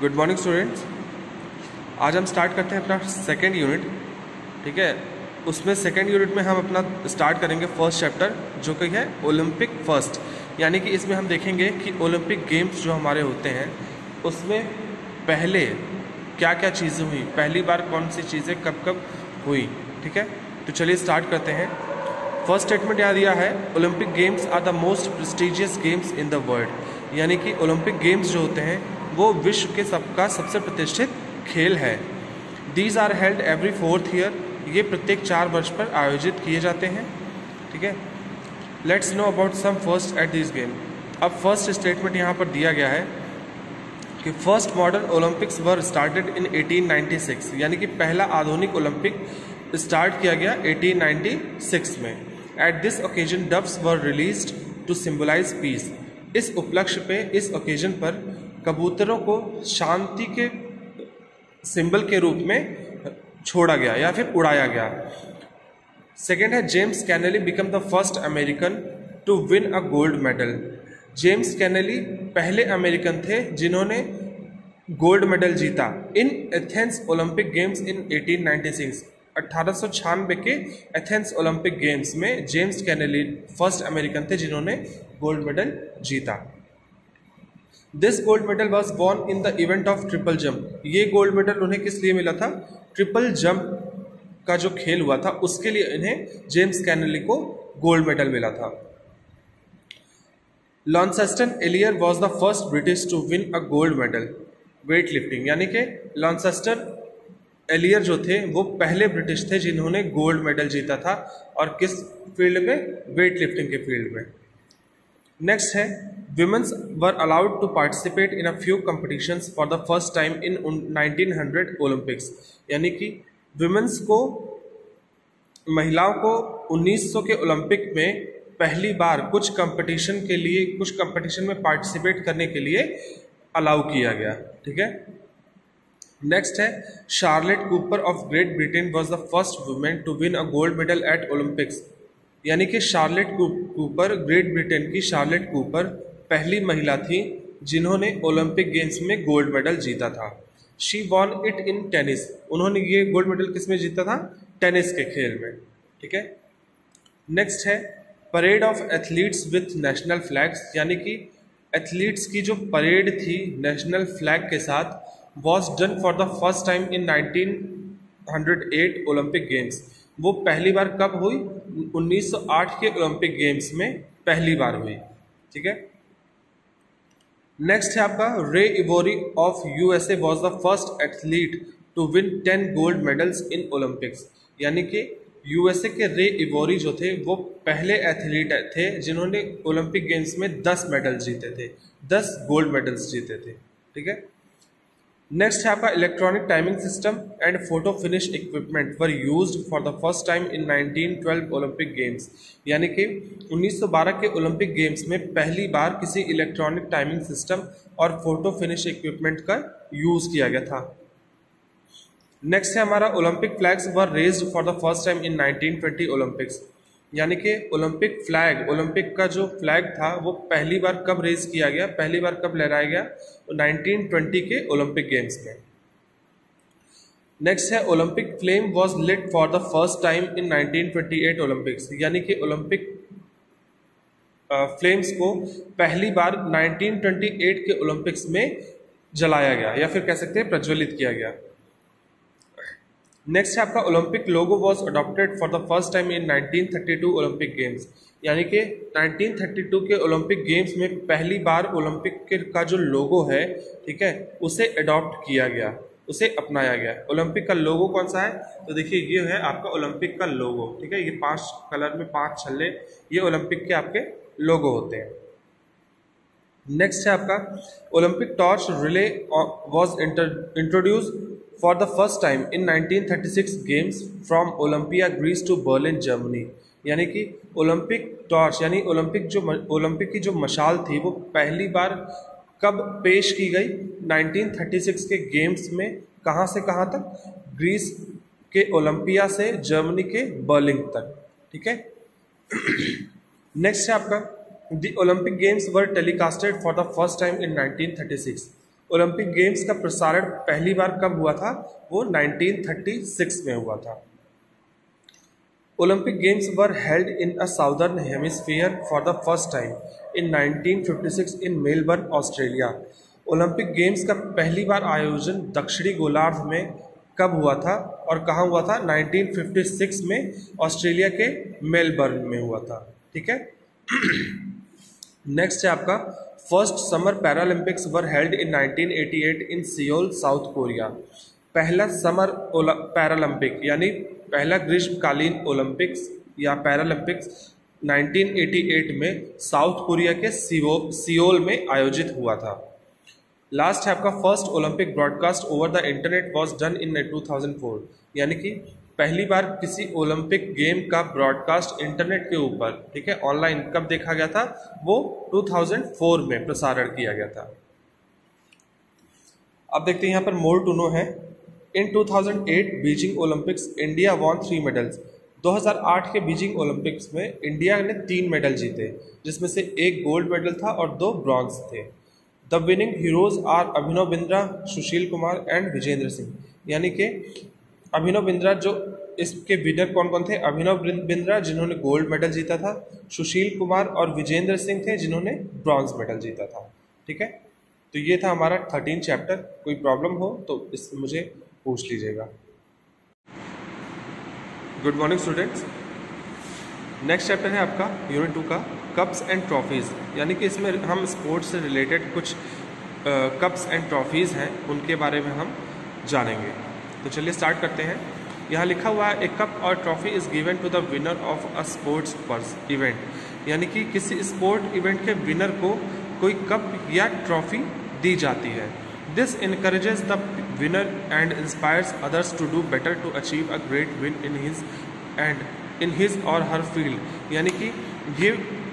Good morning students आज हम start करते हैं अपना सेकेंड यूनिट ठीक है? उसमें सेकेंड यूनिट में हम अपना स्टार्ट करेंगे फ़र्स्ट चैप्टर जो कि है ओलंपिक फ़र्स्ट यानी कि इसमें हम देखेंगे कि ओलंपिक गेम्स जो हमारे होते हैं, उसमें पहले क्या क्या चीज़ें हुई? पहली बार कौन सी चीज़ें कब कब हुई? ठीक है? तो चलिए स्टार्ट करते हैं। फ़र्स्ट स्टेटमेंट यहाँ दिया है Olympic games are the most prestigious games in the world यानी कि ओलंपिक गेम्स जो होते हैं वो विश्व के सबका सबसे प्रतिष्ठित खेल है। These are held every fourth year ये प्रत्येक चार वर्ष पर आयोजित किए जाते हैं। ठीक है? Let's know about some first at this game अब फ़र्स्ट स्टेटमेंट यहाँ पर दिया गया है कि first modern Olympics were started in 1896 यानी कि पहला आधुनिक ओलंपिक स्टार्ट किया गया 1896 में। At this occasion doves were released to symbolise peace इस उपलक्ष्य पे, इस ओकेजन पर कबूतरों को शांति के सिंबल के रूप में छोड़ा गया या फिर उड़ाया गया। सेकेंड है James Connolly become the first American to win a gold medal James Connolly पहले अमेरिकन थे जिन्होंने गोल्ड मेडल जीता in Athens Olympic games in 1896 अठारह के एथेंस ओलंपिक गेम्स में जेम्स कैनली फ़र्स्ट अमेरिकन थे जिन्होंने गोल्ड मेडल जीता। This gold medal was won in the event of triple jump ये गोल्ड मेडल उन्हें किस लिए मिला था? ट्रिपल जंप का जो खेल हुआ था, उसके लिए इन्हें जेम्स कैनली को गोल्ड मेडल मिला था। Launceston Elliot was the first British to win a gold medal weight lifting यानी कि लॉन्सेस्टर एलियर जो थे, वो पहले ब्रिटिश थे जिन्होंने गोल्ड मेडल जीता था। और किस फ़ील्ड में वेट लिफ्टिंग के फ़ील्ड में। नेक्स्ट है women's were allowed to participate in a few competitions for the first time in 1900 Olympics यानी कि विमेंस को, महिलाओं को 1900 के ओलंपिक में पहली बार कुछ कंपटीशन के लिए, कुछ कंपटीशन में पार्टिसिपेट करने के लिए अलाउ किया गया। ठीक है? नेक्स्ट है Charlotte Cooper of Great Britain was the first woman to win a gold medal at Olympics यानी कि शार्लेट कूपर ग्रेट ब्रिटेन की शार्लेट कूपर पहली महिला थी जिन्होंने ओलंपिक गेम्स में गोल्ड मेडल जीता था। She won it in tennis उन्होंने ये गोल्ड मेडल किसमें जीता था? टेनिस के खेल में। ठीक है? नेक्स्ट है parade of athletes with national flags यानी कि एथलीट्स की जो परेड थी नेशनल फ्लैग के साथ was done for the first time in 1908 Olympic games वो पहली बार कब हुई? 1908 के ओलंपिक गेम्स में पहली बार हुई। ठीक है? नेक्स्ट है आपका Ray Ewry of USA was the first athlete to win ten gold medals in Olympics यानी कि यूएसए के रे इवोरी जो थे, वो पहले एथलीट थे जिन्होंने ओलंपिक गेम्स में दस मेडल जीते थे, दस गोल्ड मेडल्स जीते थे। ठीक है? नेक्स्ट है आपका electronic timing system and photo finish equipment were used for the first time in 1912 Olympic games यानी कि 1912 के ओलंपिक गेम्स में पहली बार किसी इलेक्ट्रॉनिक टाइमिंग सिस्टम और फ़ोटो फिनिश इक्विपमेंट का यूज़ किया गया था। नेक्स्ट है हमारा Olympic flags were raised for the first time in 1920 Olympics यानी कि ओलंपिक फ्लैग, ओलंपिक का जो फ्लैग था, वो पहली बार कब रेज किया गया? पहली बार कब लहराया गया? तो 1920 के ओलंपिक गेम्स में। नेक्स्ट है, Olympic flame was lit for the first time in 1928 Olympics यानी कि ओलंपिक फ्लेम्स को पहली बार 1928 के ओलंपिक्स में जलाया गया, या फिर कह सकते हैं प्रज्वलित किया गया। नेक्स्ट है आपका Olympic logo was adopted for the first time in 1932 Olympic games यानी कि 1932 के ओलंपिक गेम्स में पहली बार ओलंपिक के जो लोगो है, ठीक है, उसे अडॉप्ट किया गया, उसे अपनाया गया। ओलंपिक का लोगो कौन सा है? तो देखिए, ये है आपका ओलंपिक का लोगो ठीक है, ये पाँच कलर में पाँच छल्ले, ये ओलंपिक के आपके लोगो होते हैं। नेक्स्ट है आपका Olympic torch relay was introduced for the first time in 1936 games from Olympia Greece to Berlin Germany यानी कि ओलंपिक टॉर्च यानी ओलंपिक जो ओलंपिक की जो मशाल थी, वो पहली बार कब पेश की गई? 1936 के गेम्स में कहाँ से कहाँ तक? ग्रीस के ओलंपिया से जर्मनी के बर्लिंग तक। ठीक है? नेक्स्ट है आपका। The Olympic games were telecasted for the first time in 1936 Olympic games का प्रसारण पहली बार कब हुआ था? वो 1936 में हुआ था। Olympic games were held in a southern hemisphere for the first time in 1956 in Melbourne, Australia. Olympic games का पहली बार आयोजन दक्षिणी गोलार्ध में कब हुआ था और कहाँ हुआ था? 1956 में ऑस्ट्रेलिया के मेलबर्न में हुआ था। ठीक है? नेक्स्ट है आपका first summer Paralympics were held in 1988 in Seoul, South Korea. पहला समर पैरालंपिक, यानी पहला ग्रीष्मकालीन ओलंपिक्स या पैरालंपिक्स 1988 में साउथ कोरिया के सियोल में आयोजित हुआ था। लास्ट है आपका first Olympic broadcast over the internet was done in 2004 यानी कि पहली बार किसी ओलंपिक गेम का ब्रॉडकास्ट इंटरनेट के ऊपर, ठीक है, ऑनलाइन कब देखा गया था? वो 2004 में प्रसारण किया गया था। अब देखते हैं यहाँ पर मोर टू नो है। In 2008 Beijing Olympics India won three medals 2008 के बीजिंग ओलंपिक्स में इंडिया ने तीन मेडल जीते, जिसमें से एक गोल्ड मेडल था और दो ब्रॉन्ज थे। The winning heroes are Abhinav Bindra, Sushil Kumar and Vijender Singh. यानी कि अभिनव बिंद्रा, जो इसके विनर कौन कौन थे? अभिनव बिंद्रा, जिन्होंने गोल्ड मेडल जीता था, सुशील कुमार और विजेंद्र सिंह थे, जिन्होंने ब्रॉन्ज मेडल जीता था। ठीक है? तो ये था हमारा थर्टीन चैप्टर कोई प्रॉब्लम हो तो इसमें मुझे पूछ लीजिएगा। Good morning students next chapter है आपका यूनिट टू का कप्स एंड ट्रॉफीज़ यानी कि इसमें हम स्पोर्ट्स से रिलेटेड कुछ कप्स एंड ट्रॉफीज़ हैं, उनके बारे में हम जानेंगे। तो चलिए स्टार्ट करते हैं। यहाँ लिखा हुआ है ए कप और trophy is given to the winner of a sports purse event यानी कि किसी स्पोर्ट इवेंट के विनर को कोई कप या ट्रॉफी दी जाती है। This increases the winner and inspires others to do better to achieve a great win in his and in his or her field यानी कि ये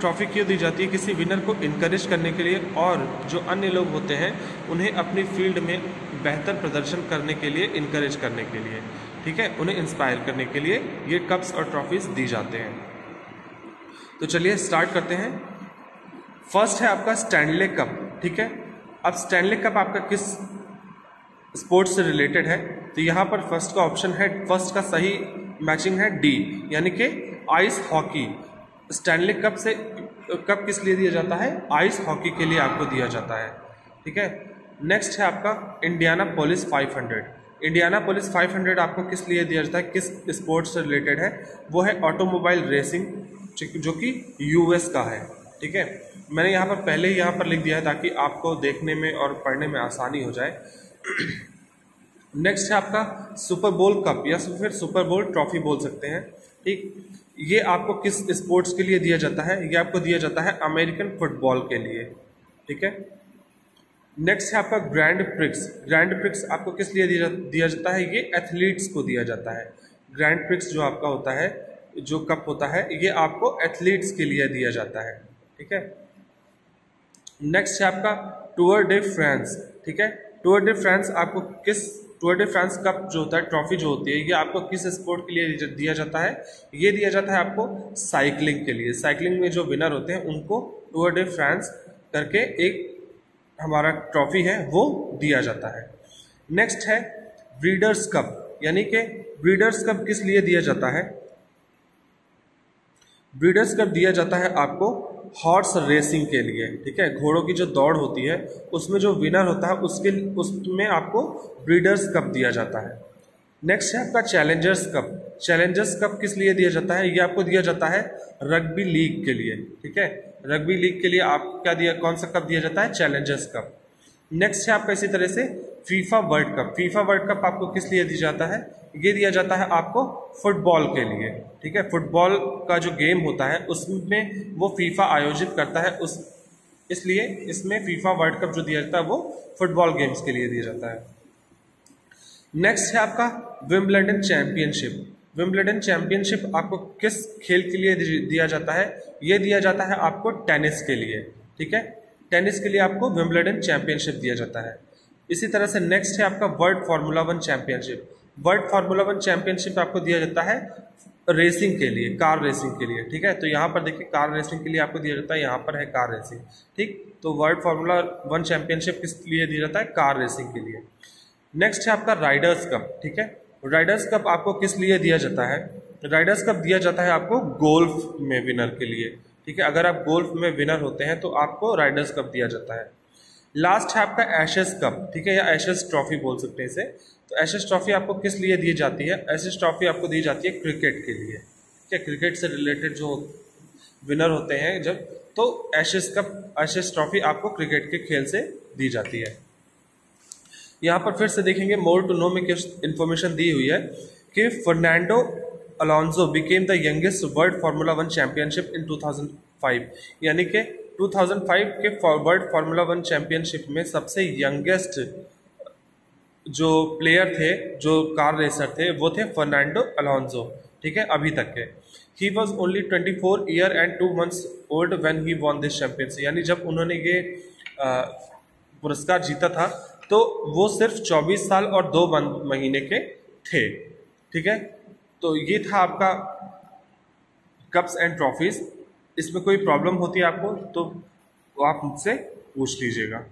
ट्रॉफी क्यों दी जाती है? किसी विनर को इनक्रेज करने के लिए और जो अन्य लोग होते हैं, उन्हें अपनी फ़ील्ड में बेहतर प्रदर्शन करने के लिए इनक्रेज करने के लिए, ठीक है? उन्हें इंस्पायर करने के लिए ये कप्स और ट्रॉफीज़ दी जाते हैं। तो चलिए स्टार्ट करते हैं। फ़र्स्ट है आपका स्टैंडले कप ठीक है? अब स्टैंडले कप आपका किस स्पोर्ट्स से रिलेटेड है? तो यहाँ पर फ़र्स्ट का ऑप्शन है फ़र्स्ट का सही मैचिंग है डी यानी कि आइस हॉकी स्टैनली कप से, कप किस लिए दिया जाता है? आइस हॉकी के लिए आपको दिया जाता है। ठीक है? नेक्स्ट है आपका इंडियाना पुलिस 500 इंडियाना पुलिस 500 आपको किस लिए दिया जाता है? किस स्पोर्ट्स से रिलेटेड है? वो है ऑटोमोबाइल रेसिंग जो कि यूएस का है। ठीक है? मैंने यहाँ पर पहले ही यहाँ पर लिख दिया है ताकि आपको देखने में और पढ़ने में आसानी हो जाए। नेक्स्ट है आपका सुपर बोल कप या फिर सुपर बोल ट्रॉफी बोल सकते हैं। ठीक ये आपको किस स्पोर्ट्स के लिए दिया जाता है? ये आपको दिया जाता है अमेरिकन फुटबॉल के लिए। ठीक है? नेक्स्ट है आपका ग्रैंड प्रिक्स ग्रैंड प्रिक्स आपको किस लिए दिया, जाता है? ये एथलीट्स को दिया जाता है। ग्रैंड प्रिक्स जो आपका होता है जो कप होता है ये आपको एथलीट्स के लिए दिया जाता है। ठीक है? नेक्स्ट है आपका टूर डे फ्रांस ठीक है? टूर डे फ्रांस आपको किस टूर डे फ्रांस कप जो होता है ट्रॉफी जो होती है, ये आपको किस स्पोर्ट के लिए दिया जाता है? ये दिया जाता है आपको साइकिलिंग के लिए। साइकिलिंग में जो विनर होते हैं, उनको टूर डे फ्रांस करके एक हमारा ट्रॉफी है, वो दिया जाता है। नेक्स्ट है ब्रीडर्स कप यानी कि ब्रीडर्स कप किस लिए दिया जाता है? ब्रीडर्स कप दिया जाता है आपको हॉर्स रेसिंग के लिए, ठीक है? घोड़ों की जो दौड़ होती है, उसमें जो विनर होता है, उसके उसमें आपको ब्रीडर्स कप दिया जाता है। नेक्स्ट है आपका चैलेंजर्स कप चैलेंजर्स कप किस लिए दिया जाता है? ये आपको दिया जाता है रग्बी लीग के लिए, ठीक है? रग्बी लीग के लिए आप क्या दिया, कौन सा कप दिया जाता है? चैलेंजर्स कप नेक्स्ट है आपका इसी तरह से FIFA World Cup. FIFA World Cup आपको किस लिए दिया जाता है? ये दिया जाता है आपको फुटबॉल के लिए, ठीक है? फुटबॉल का जो गेम होता है, उसमें वो फीफा आयोजित करता है, उस, इसलिए इसमें फीफा वर्ल्ड कप जो दिया जाता है, वो फुटबॉल गेम्स के लिए दिया जाता है। नेक्स्ट है आपका विम्बलडन चैंपियनशिप। विम्बलडन चैंपियनशिप आपको किस खेल के लिए दिया जाता है? ये दिया जाता है आपको टेनिस के लिए, ठीक है? टेनिस के लिए आपको विम्बलडन चैंपियनशिप दिया जाता है। इसी तरह से नेक्स्ट है आपका world Formula One championship world Formula One championship आपको दिया जाता है रेसिंग के लिए कार रेसिंग के लिए, ठीक है? तो यहाँ पर देखिए कार रेसिंग के लिए आपको दिया जाता है, यहाँ पर है कार रेसिंग ठीक? तो वर्ल्ड फार्मूला वन चैंपियनशिप किस लिए दिया जाता है? कार रेसिंग के लिए. नेक्स्ट है आपका राइडर्स कप ठीक है? राइडर्स कप आपको किस लिए दिया जाता है? राइडर्स कप दिया जाता है आपको गोल्फ में विनर के लिए, ठीक है? अगर आप गोल्फ में विनर होते हैं तो आपको राइडर्स कप दिया जाता है। लास्ट है आपका एशेस कप, ठीक है, या एशेस ट्रॉफी बोल सकते हैं इसे। तो एशेस ट्रॉफी आपको किस लिए दी जाती है? एशेस ट्रॉफी आपको दी जाती है क्रिकेट के लिए, ठीक है। क्रिकेट से रिलेटेड जो विनर होते हैं जब तो एशेस कप एशेस ट्रॉफी आपको क्रिकेट के खेल से दी जाती है। यहाँ पर फिर से देखेंगे मोर टू नो में किस इन्फॉर्मेशन दी हुई है कि Fernando Alonso became the youngest world Formula One championship in 2005 यानी कि 2005 के वर्ल्ड फार्मूला वन चैंपियनशिप में सबसे यंगेस्ट जो प्लेयर थे, जो कार रेसर थे, वो थे फर्नांडो अलोन्जो ठीक है, अभी तक के। He was only twenty four year and two months old when he won this championship यानी जब उन्होंने ये पुरस्कार जीता था तो वो सिर्फ़ 24 साल और दो महीने के थे, ठीक है? तो ये था आपका कप्स एंड ट्रॉफीज इसमें कोई प्रॉब्लम होती है आपको तो आप मुझसे पूछ लीजिएगा।